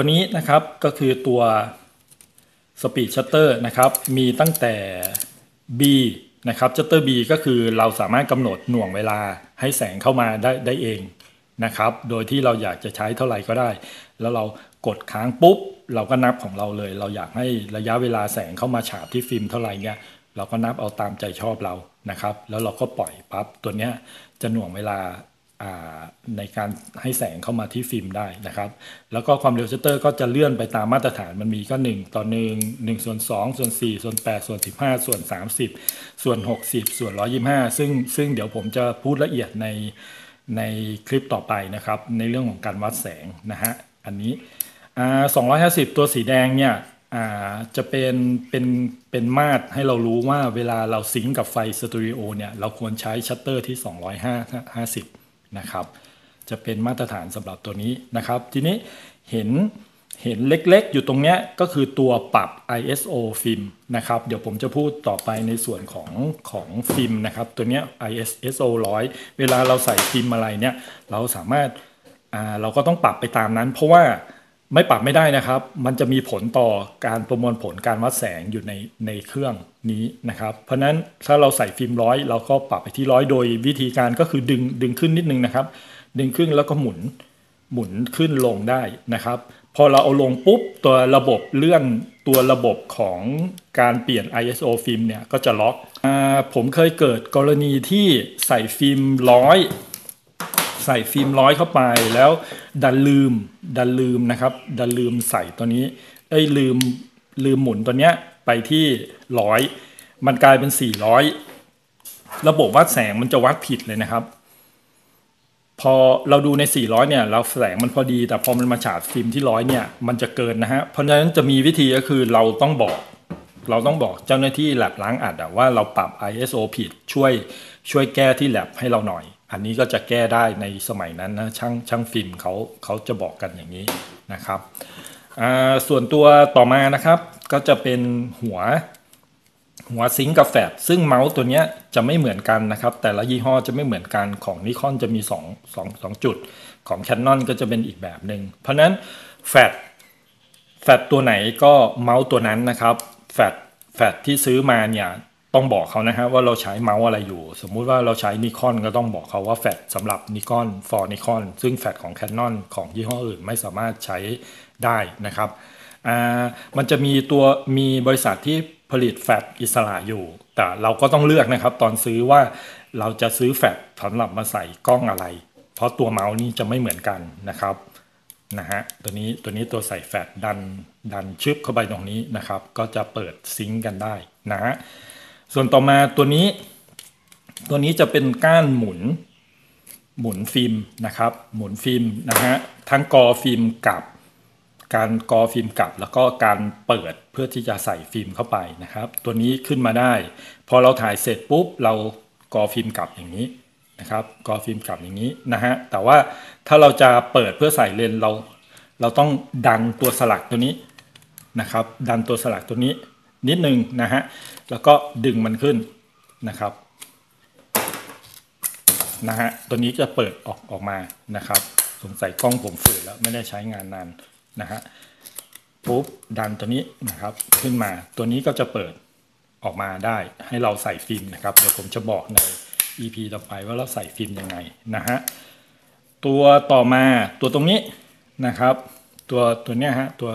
ตัวนี้นะครับก็คือตัว Speed Shutter นะครับมีตั้งแต่ B นะครับ Shutter B ก็คือเราสามารถกำหนดหน่วงเวลาให้แสงเข้ามาได้ได้เองนะครับ โดยที่เราอยากจะใช้เท่าไหร่ก็ได้ แล้วเรากดค้างปุ๊บ เราก็นับของเราเลย เราอยากให้ระยะเวลาแสงเข้ามาฉาบที่ฟิล์มเท่าไหร่เนี่ยเราก็นับเอาตามใจชอบเรานะครับ แล้วเราก็ปล่อยปั๊บตัวเนี้ยจะหน่วงเวลา ในการให้แสงเข้ามาที่ฟิล์มได้นะครับ แล้วก็ความเร็วชัตเตอร์ก็จะเลื่อนไปตามมาตรฐานมันมีก็ 1 ต่อ 1 1 ส่วน 2 ส่วน 4 ส่วน 8 ส่วน 15 ส่วน 30 ส่วน 60 ส่วน 125 ซึ่งซึ่งเดี๋ยวผมจะพูดละเอียดในในคลิปต่อไปนะครับ ในเรื่องของการวัดแสงนะฮะ อันนี้ 250 ตัวสีแดงเนี่ยจะเป็นเป็นเป็นมาตรให้เรารู้ว่าเวลาเรา sync กับไฟสตูดิโอเนี่ย เราควรใช้ชัตเตอร์ที่ 250 นะครับ จะเป็นมาตรฐานสำหรับตัวนี้นะครับ ทีนี้เห็นเห็นเล็กๆ อยู่ตรงนี้ก็คือตัวปรับ ISO ฟิล์มนะครับ เดี๋ยวผมจะพูดต่อไปในส่วนของของฟิล์มนะครับ ตัวนี้ ISO 100 เวลาเราใส่ฟิล์มอะไรเนี่ย เราสามารถเราก็ต้องปรับไปตามนั้น เพราะว่า ไม่ปรับไม่ได้นะครับ มันจะมีผลต่อการประมวลผลการวัดแสงอยู่ในในเครื่องนี้นะครับ เพราะนั้นถ้าเราใส่ฟิล์มร้อยเราก็ปรับไปที่ร้อยโดยวิธีการก็คือดึงดึงขึ้นนิดนึงนะครับ ดึงขึ้นแล้วก็หมุนหมุนขึ้นลงได้นะครับ พอเราเอาลงปุ๊บตัวระบบเลื่อนตัวระบบของการเปลี่ยน ISO ฟิล์มเนี่ยก็จะล็อกอผมเคยเกิดกรณีที่ใส่ฟิล์มร้อย ใส่ฟิล์มร้อยเข้าไปแล้วดันลืมดันลืมนะครับ ดันลืมใส่ตัวนี้เอ้ยลืมลืมหมุนตัวเนี้ยไปที่ร้อยมันกลายเป็นสี่ร้อยระบบวัดแสงมันจะวัดผิดเลยนะครับ พอเราดูใน 400 เนี่ย เราแสงมันพอดี แต่พอมันมาฉาดฟิล์มที่ร้อยเนี่ย มันจะเกินนะฮะ เพราะฉะนั้นจะมีวิธีก็คือเราต้องบอก เราต้องบอกเจ้าหน้าที่แลบล้างอัดว่าเราปรับ ISO ผิดช่วยช่วยแก้ที่แลบให้เราหน่อย อันนี้ก็จะแก้ได้ในสมัยนั้นนะช่างช่างฟิล์มเขาเขาจะบอกกันอย่างนี้นะครับส่วนตัวต่อมานะครับก็จะเป็นหัวหัวซิงกับแฟดซึ่งเมาส์ตัวนี้จะไม่เหมือนกันนะครับ แต่ละยี่ห้อจะไม่เหมือนกันของนิคอนจะมี2 2 2จุด ของ Canon ก็จะเป็นอีกแบบหนึ่งเพราะนั้นแฟดแฟดตัวไหนก็เมาส์ตัวนั้นนะครับแฟดแฟดที่ซื้อมาเนี่ย ต้องบอกเขานะฮะว่าเราใช้เมาส์อะไรอยู่ สมมุติว่าเราใช้นิคอนก็ต้องบอกเขาว่าแฟดสำหรับนิคอน for นิคอนซึ่งแฟดของ Canon ของยี่ห้ออื่นไม่สามารถใช้ได้นะครับมันจะมีตัวมีบริษัทที่ผลิตแฟดอิสระอยู่ แต่เราก็ต้องเลือกนะครับ ตอนซื้อว่าเราจะซื้อแฟดสำหรับมาใส่กล้องอะไร เพราะตัวเมาส์นี้จะไม่เหมือนกันนะครับนะฮะตัวนี้ตัวนี้ตัวใส่แฟดดันดันชึบเข้าไปตรงนี้นะครับ ก็จะเปิดซิงกันได้นะฮะ ส่วนต่อมาตัวนี้ ตัวนี้จะเป็นก้านหมุน หมุนฟิล์มนะครับ หมุนฟิล์มนะฮะทั้งกรอฟิล์มกลับ การกรอฟิล์มกลับ แล้วก็การเปิดเพื่อที่จะใส่ฟิล์มเข้าไปนะครับ ตัวนี้ขึ้นมาได้ พอเราถ่ายเสร็จปุ๊บเรากรอฟิล์มกลับอย่างนี้นะครับกรอฟิล์มกลับอย่างนี้นะฮะแต่ว่าถ้าเราจะเปิดเพื่อใส่เลนส์เรา เราต้องดันตัวสลักตัวนี้นะครับ ดันตัวสลักตัวนี้ นิดนึงนะฮะ แล้วก็ดึงมันขึ้นนะครับนะฮะ ตัวนี้จะเปิดออกออกมานะครับ สงสัยกล้องผมฝืนแล้วไม่ได้ใช้งานนานนะฮะ ปุ๊บดันตัวนี้นะครับขึ้นมา ตัวนี้ก็จะเปิดออกมาได้ให้เราใส่ฟิล์มนะครับ เดี๋ยวผมจะบอกใน EP ต่อไปว่าเราใส่ฟิล์มยังไงนะฮะ ตัวต่อมาตัวตรงนี้นะครับ ตัวตัวเนี้ยฮะตัว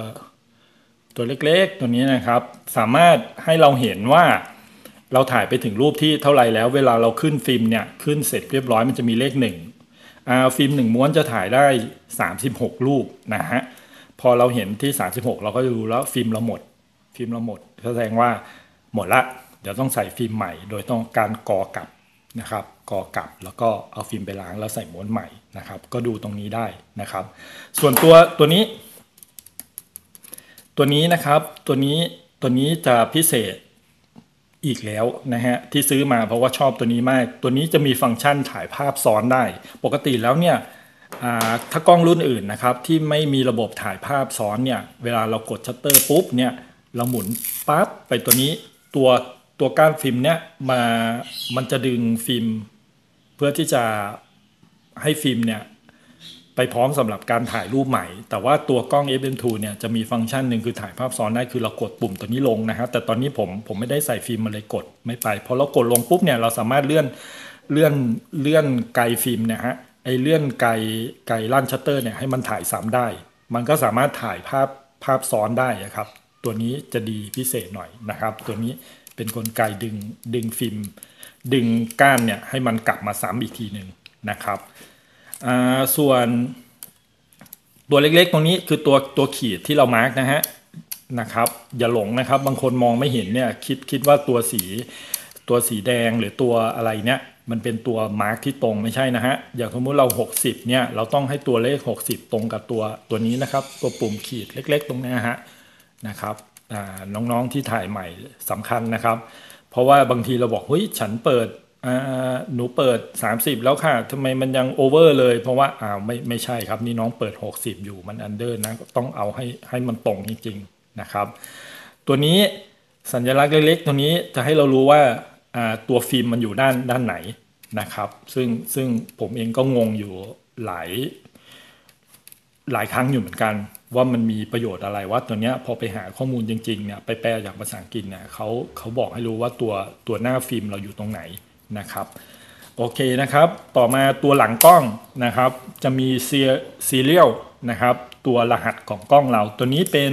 ตัวเล็กๆ ตัวนี้นะครับ สามารถให้เราเห็นว่าเราถ่ายไปถึงรูปที่เท่าไรแล้ว เวลาเราขึ้นฟิล์มเนี่ยขึ้นเสร็จเรียบร้อยมันจะมีเลขหนึ่งฟิล์มหนึ่งม้วนจะถ่ายได้ 36 รูปนะฮะพอเราเห็นที่ 36 เราก็จะรู้แล้วฟิล์มเราหมด ฟิล์มเราหมดแสดงว่าหมดละเดี๋ยวต้องใส่ฟิล์มใหม่ โดยต้องการกรอกลับนะครับกรอกลับแล้วก็เอาฟิล์มไปล้างแล้วใส่ม้วนใหม่นะครับ ก็ดูตรงนี้ได้นะครับ ส่วนตัวตัวนี้ ตัวนี้นะครับตัวนี้ตัวนี้จะพิเศษอีกแล้วนะฮะที่ซื้อมาเพราะว่าชอบตัวนี้มาก ตัวนี้จะมีฟังก์ชันถ่ายภาพซ้อนได้ ปกติแล้วเนี่ยถ้ากล้องรุ่นอื่นนะครับที่ไม่มีระบบถ่ายภาพซ้อนเนี่ยเวลาเรากดชัตเตอร์ปุ๊บเนี่ยเราหมุนปั๊บไปตัวนี้ตัวตัวก้านฟิล์มเนี่ยมามันจะดึงฟิล์ม เพื่อที่จะให้ฟิล์มเนี่ย ไปพร้อมสำหรับการถ่ายรูปใหม่ แต่ว่าตัวกล้อง FM2 เนี่ยจะมีฟังก์ชันหนึ่งคือถ่ายภาพซ้อนได้คือเรากดปุ่มตัวนี้ลงนะฮะแต่ตอนนี้ผมผมไม่ได้ใส่ฟิล์มมาเลยกดไม่ไปพอเรากดลงปุ๊บเนี่ยเราสามารถเลื่อนเลื่อนเลื่อนไกฟิล์มเนี่ยฮะไอเลื่อนไกลไกลลั่นชัตเตอร์เนี่ยให้มันถ่ายซ้ำได้ มันก็สามารถถ่ายภาพภาพซ้อนได้ครับ ตัวนี้จะดีพิเศษหน่อยนะครับ ตัวนี้เป็นนกลไกดึงดึงฟิล์มดึงก้านเนี่ยให้มันกลับมาซ้ำอีกทีหนึ่งนะครับ ส่วนตัวเล็กๆ ตรงนี้คือตัวตัวขีดที่เรามาร์กนะฮะนะครับ อย่าหลงนะครับ บางคนมองไม่เห็นเนี่ยคิดคิดว่าตัวสีตัวสีแดงหรือตัวอะไรเนี่ยมันเป็นตัวมาร์กที่ตรงไม่ใช่นะฮะอย่างสมมติเรา 60เนี่ยเราต้องให้ตัวเลข 60 ตรงกับตัวตัวนี้นะครับ ตัวปุ่มขีดเล็ก ๆ ตรงนี้ฮะนะครับน้องๆที่ถ่ายใหม่สำคัญนะครับ เพราะว่าบางทีเราบอกเฮ้ยฉันเปิด หนูเปิด 30 แล้วค่ะทำไมมันยัง over เลย เพราะว่าอ้าวไม่ไม่ใช่ครับ นี่น้องเปิด 60 อยู่มัน under นะต้องเอาให้ให้มันตรงจริงๆนะครับ ตัวนี้สัญลักษณ์เล็กๆ ตัวนี้จะให้เรารู้ว่าตัวฟิล์มมันอยู่ด้านด้านไหนนะครับ ซึ่งซึ่งผมเองก็งงอยู่หลายหลายครั้งอยู่เหมือนกัน ว่ามันมีประโยชน์อะไรว่าตัวเนี้ยพอไปหาข้อมูลจริงๆเนี่ยไปแปลจากภาษาอังกฤษเนี่ยเขาเขาบอกให้รู้ว่าตัวตัวหน้าฟิล์มเราอยู่ตรงไหน นะครับโอเคนะครับ ต่อมาตัวหลังกล้องนะครับ จะมีซีเรียลนะครับ ตัวรหัสของกล้องเรา ตัวนี้เป็น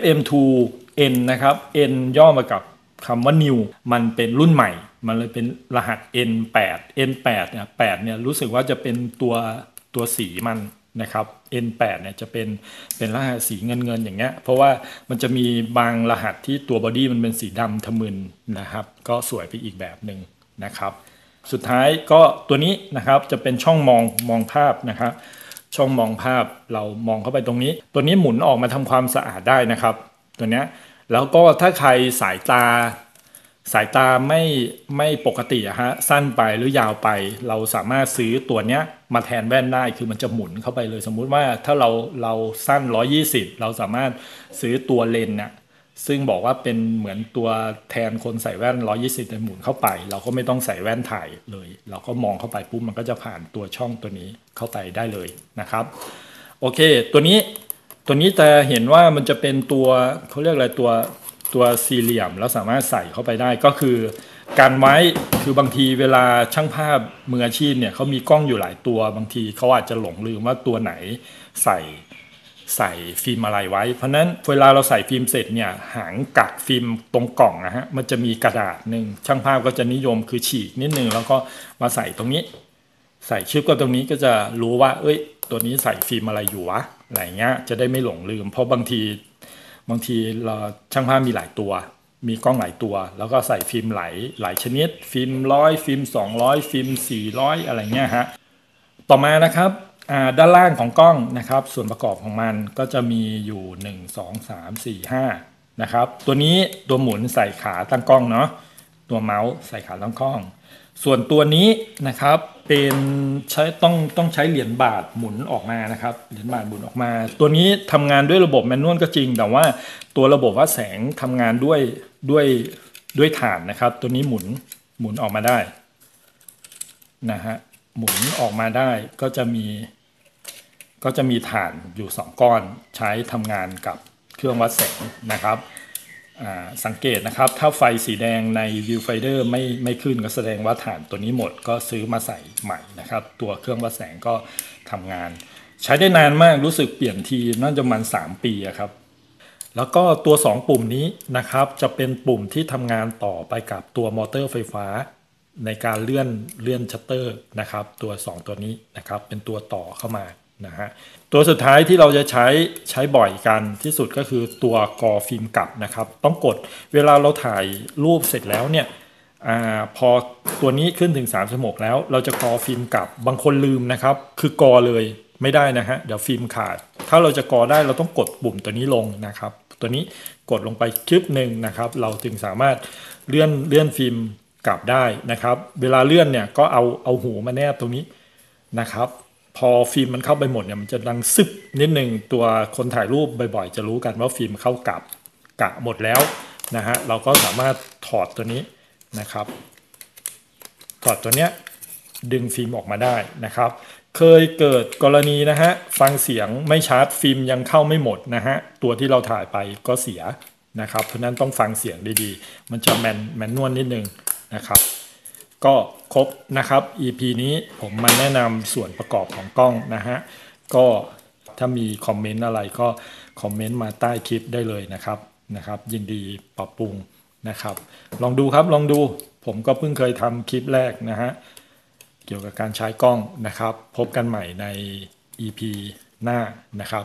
FM2N นะครับ N ย่อมากับคำว่า new มันเป็นรุ่นใหม่ มันเลยเป็นรหัส N8 N8 เนี่ย8เนี่ยรู้สึกว่าจะเป็นตัวตัวสีมันนะครับ N8 เนี่ยจะเป็นเป็นรหัสสีเงินเงินอย่างเงี้ย เพราะว่ามันจะมีบางรหัสที่ตัวบอดี้มันเป็นสีดำทะมึนนะครับ ก็สวยไปอีกแบบหนึ่ง นะครับ สุดท้ายก็ตัวนี้นะครับจะเป็นช่องมองมองภาพนะครับช่องมองภาพเรามองเข้าไปตรงนี้ ตัวนี้หมุนออกมาทำความสะอาดได้นะครับ ตัวนี้แล้วก็ถ้าใครสายตา สายตาไม่ไม่ปกติอะฮะสั้นไปหรือยาวไป เราสามารถซื้อตัวเนี้ยมาแทนแว่นได้คือมันจะหมุนเข้าไปเลย สมมุติว่าถ้าเราเราสั้น 120 เราสามารถซื้อตัวเลนเนี่ย ซึ่งบอกว่าเป็นเหมือนตัวแทนคนใส่แว่น 120ในหมุนเข้าไป เราก็ไม่ต้องใส่แว่นถ่ายเลย เราก็มองเข้าไปปุ๊บมันก็จะผ่านตัวช่องตัวนี้เข้าไปได้เลยนะครับโอเค ตัวนี้ตัวนี้จะเห็นว่ามันจะเป็นตัวเขาเรียกอะไรตัวตัวสี่เหลี่ยมแล้วสามารถใส่เข้าไปได้ก็คือ การไว้คือบางทีเวลาช่างภาพมืออาชีพเนี่ยเขามีกล้องอยู่หลายตัวบางทีเขาอาจจะหลงลืมว่าตัวไหนใส่ ใส่ฟิล์มอะไรไว้ เพราะนั้นเวลาเราใส่ฟิล์มเสร็จเนี่ยหางกักฟิล์มตรงกล่องนะฮะมันจะมีกระดาษหนึ่งช่างภาพก็จะนิยมคือฉีกนิดนึงแล้วก็มาใส่ตรงนี้ ใส่ชิปก็ตรงนี้ก็จะรู้ว่า เอ้ย ตัวนี้ใส่ฟิล์มอะไรอยู่วะอะไรเงี้ยจะได้ไม่หลงลืม เพราะบางทีบางทีเราช่างภาพมีหลายตัว มีกล้องหลายตัว แล้วก็ใส่ฟิล์มหลายหลายชนิด ฟิล์มร้อยฟิล์ม200 ฟิล์ม400 อะไรเงี้ยฮะต่อมานะครับ ด้านล่างของกล้องนะครับ ส่วนประกอบของมันก็จะมีอยู่ 1 2 3 4 5นะครับตัวนี้ตัวหมุนใส่ขาตั้งกล้องเนาะตัวเมาส์ใส่ขาตั้งกล้อง ส่วนตัวนี้นะครับเป็นใช้ต้องต้องใช้เหรียญบาทหมุนออกมานะครับเหรียญบาทหมุนออกมา ตัวนี้ทำงานด้วยระบบแมนนวลก็จริง แต่ว่าตัวระบบวัดแสงทำงานด้วยด้วยด้วยฐานนะครับ ตัวนี้หมุนหมุนออกมาได้นะฮะ หมุนออกมาได้ก็จะมี ก็จะมีฐานอยู่ 2 ก้อนใช้ทำงานกับเครื่องวัดแสงนะครับสังเกตนะครับ ถ้าไฟสีแดงใน Viewfinder ไม่ไม่ขึ้นก็แสดงว่าถ่านตัวนี้หมดก็ซื้อมาใส่ใหม่นะครับ ตัวเครื่องวัดแสงก็ทำงาน ใช้ได้นานมากรู้สึกเปลี่ยนทีน่าจะมัน 3 ปีครับ แล้วก็ตัว 2 ปุ่มนี้นะครับ จะเป็นปุ่มที่ทำงานต่อไปกับตัวมอเตอร์ไฟฟ้า ในการเลื่อนเลื่อนชัตเตอร์นะครับตัว 2 ตัวนี้นะครับเป็นตัวต่อเข้ามานะฮะตัวสุดท้ายที่เราจะใช้ใช้บ่อยกันที่สุดก็คือตัวกรอฟิล์มกลับนะครับ ต้องกดเวลาเราถ่ายรูปเสร็จแล้วเนี่ยอพอตัวนี้ขึ้นถึง3โมกแล้ว เราจะกรอฟิล์มกลับบางคนลืมนะครับ คือกรอเลยไม่ได้นะฮะเดี๋ยวฟิล์มขาด ถ้าเราจะกรอได้เราต้องกดปุ่มตัวนี้ลงนะครับ ตัวนี้กดลงไปคลิกหนึ่งนะครับ เราถึงสามารถเลื่อนเลื่อนฟิล์ม กลับได้นะครับ เวลาเลื่อนเนี่ยก็เอาเอาหูมาแนบตรงนี้นะครับ พอฟิล์มมันเข้าไปหมดเนี่ยมันจะดังซึบนิดหนึ่งตัวคนถ่ายรูปบ่อยๆ จะรู้กันว่าฟิล์มเข้ากลักหมดแล้วนะฮะเราก็สามารถถอดตัวนี้นะครับ ถอดตัวเนี้ยดึงฟิล์มออกมาได้นะครับ เคยเกิดกรณีนะฮะฟังเสียงไม่ชัดฟิล์มยังเข้าไม่หมดนะฮะตัวที่เราถ่ายไปก็เสียนะครับ เพราะฉะนั้นต้องฟังเสียงดีๆ มันจะ man manual นิดนึง นะครับ ก็ครบนะครับ EP นี้ผมมาแนะนำส่วนประกอบของกล้องนะฮะก็ถ้ามีคอมเมนต์อะไรก็คอมเมนต์มาใต้คลิปได้เลยนะครับนะครับ ยินดีปรับปรุงนะครับ ลองดูครับลองดูผมก็เพิ่งเคยทำคลิปแรกนะฮะเกี่ยวกับการใช้กล้องนะครับ พบกันใหม่ใน EP หน้านะครับ